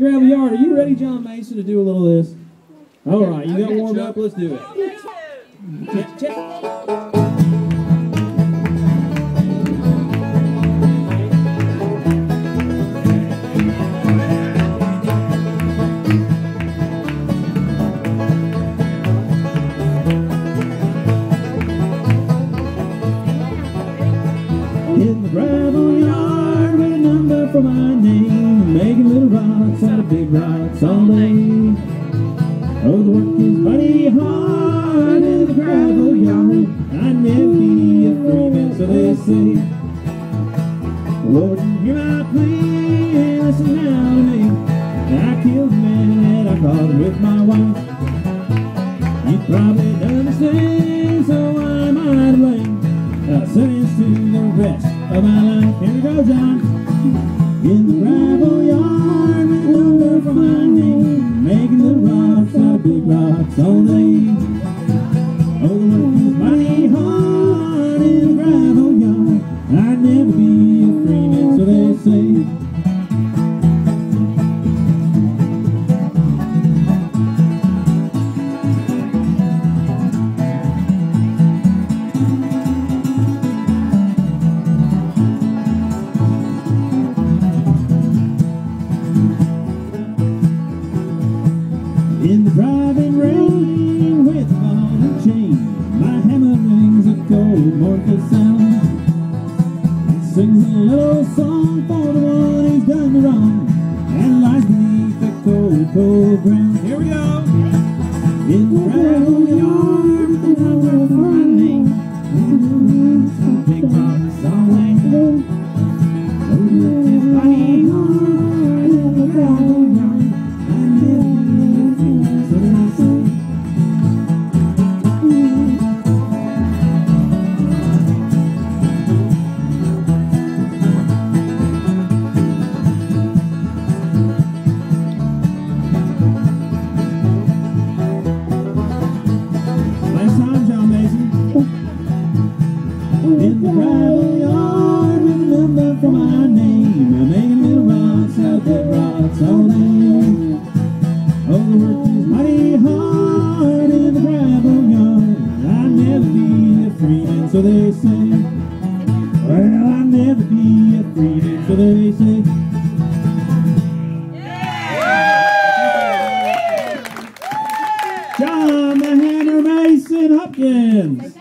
Gravel Yard. Are you ready, John Mason, to do a little of this? All right, you got warmed up. Let's do it. Check, check. In the gravel yard with a number for my name, making little rocks big rocks all day. Oh, the work is mighty hard in the gravel yard. I never be a freeman, so they say. Lord, hear my plea, listen now to me. I killed a man that I caught with my wife. You probably done the same, so I'm out of blame. A sentence to the rest of my life. Here we go, John. In the gravel yard so they say. In the driving rain with and chain, my hammer rings a cold mortal sound. Sings a little song for the one who's done wrong and lies beneath the cold, cold ground. Here we go. In the gravel yard a number name, I'm making little rocks out of big rocks all day. Oh, the work is mighty hard in the gravel yard. I'll never be a freeman, so they say. Well, I'll never be a freeman, so they say. John the Hammer Mason Hopkins.